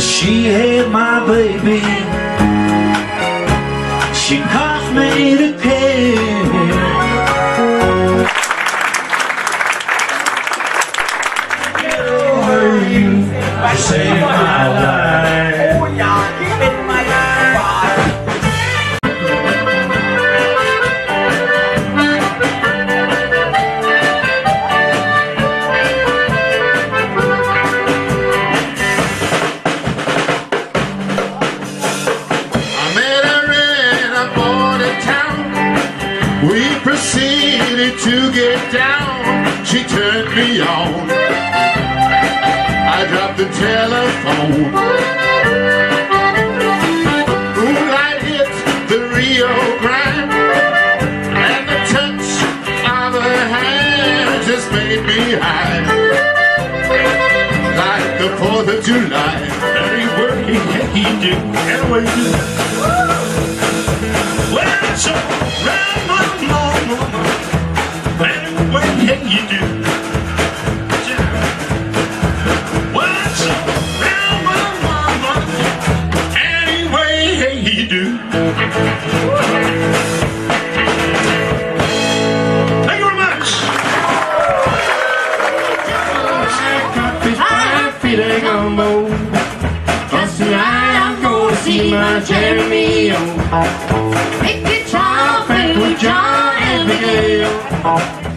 She had my baby. She cost me to care Save We proceeded to get down. She turned me on. I dropped the telephone. Moonlight hit the Rio Grande. And the touch of her hand just made me high. Like the 4th of July. Every word he, did, anyway, he did. Well, it's my Jeremy on. Big guitar, Frank with John and Miguel.